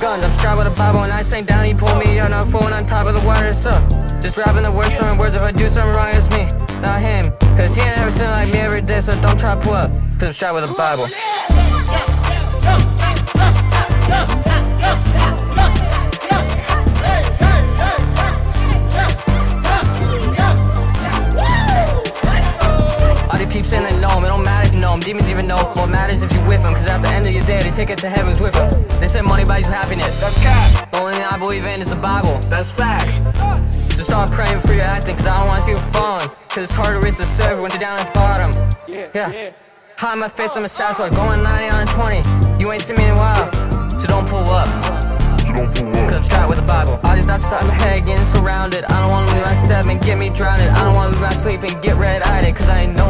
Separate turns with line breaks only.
guns, I'm strapped with a Bible and I sang down, he pulled me on a phone on top of the water, so Just rapping the words from words, if I do something wrong, it's me, not him Cause he ain't never seen like me every day, so don't try to pull up Cause I'm strapped with a Bible Demons even know what matters if you with 'em. Cause at the end of your day, they take it to heavens them. They say money buys you happiness.
That's cap.
The only thing I believe in is the Bible.
That's facts.
So start praying for your acting, cause I don't wanna see you falling. Cause it's hard to reach the surface when you're down at the bottom. Yeah. yeah. Hide my face, I'm a satisfied. Going 90 on 20. You ain't seen me in a while. So don't pull up. So don't pull up Cause I'm strapped with the Bible. I just outside my head getting surrounded. I don't wanna lose my step and get me drowned. I don't wanna lose my sleep and get red eyed. Cause I ain't know